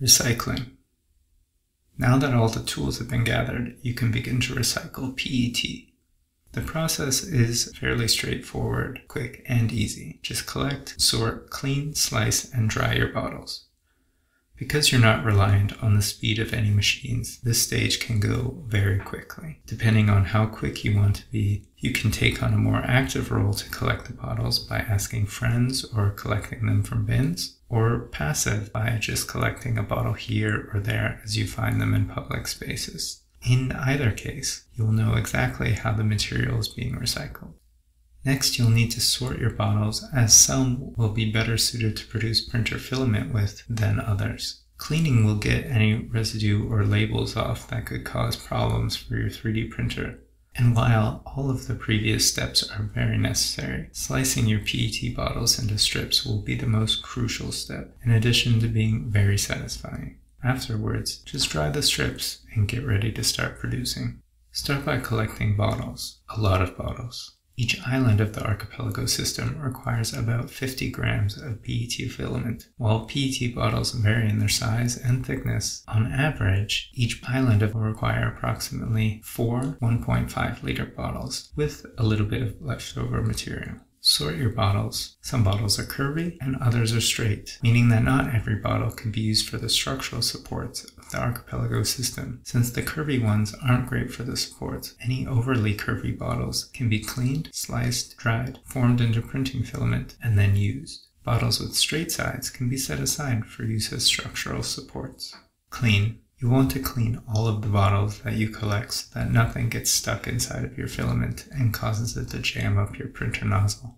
Recycling. Now that all the tools have been gathered, you can begin to recycle PET. The process is fairly straightforward, quick, and easy. Just collect, sort, clean, slice, and dry your bottles. Because you're not reliant on the speed of any machines, this stage can go very quickly. Depending on how quick you want to be, you can take on a more active role to collect the bottles by asking friends or collecting them from bins, or passive by just collecting a bottle here or there as you find them in public spaces. In either case, you'll know exactly how the material is being recycled. Next, you'll need to sort your bottles as some will be better suited to produce printer filament with than others. Cleaning will get any residue or labels off that could cause problems for your 3D printer. And while all of the previous steps are very necessary, slicing your PET bottles into strips will be the most crucial step, in addition to being very satisfying. Afterwards, just dry the strips and get ready to start producing. Start by collecting bottles, a lot of bottles. Each island of the archipelago system requires about 50 grams of PET filament. While PET bottles vary in their size and thickness, on average, each island will require approximately four 1.5 liter bottles with a little bit of leftover material. Sort your bottles. Some bottles are curvy and others are straight, meaning that not every bottle can be used for the structural supports of the archipelago system. Since the curvy ones aren't great for the supports, any overly curvy bottles can be cleaned, sliced, dried, formed into printing filament, and then used. Bottles with straight sides can be set aside for use as structural supports. Clean. You want to clean all of the bottles that you collect so that nothing gets stuck inside of your filament and causes it to jam up your printer nozzle.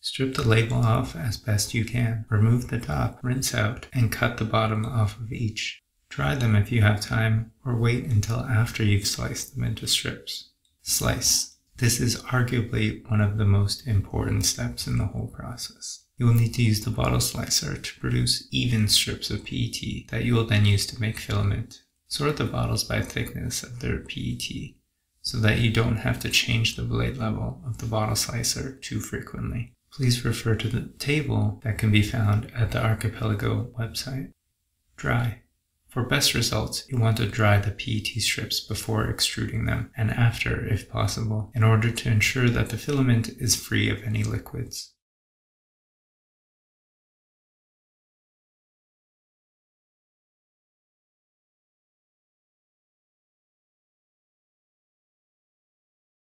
Strip the label off as best you can, remove the top, rinse out, and cut the bottom off of each. Dry them if you have time, or wait until after you've sliced them into strips. Slice. This is arguably one of the most important steps in the whole process. You will need to use the bottle slicer to produce even strips of PET that you will then use to make filament. Sort the bottles by thickness of their PET so that you don't have to change the blade level of the bottle slicer too frequently. Please refer to the table that can be found at the Archipelago website. Dry. For best results, you want to dry the PET strips before extruding them and after if possible in order to ensure that the filament is free of any liquids.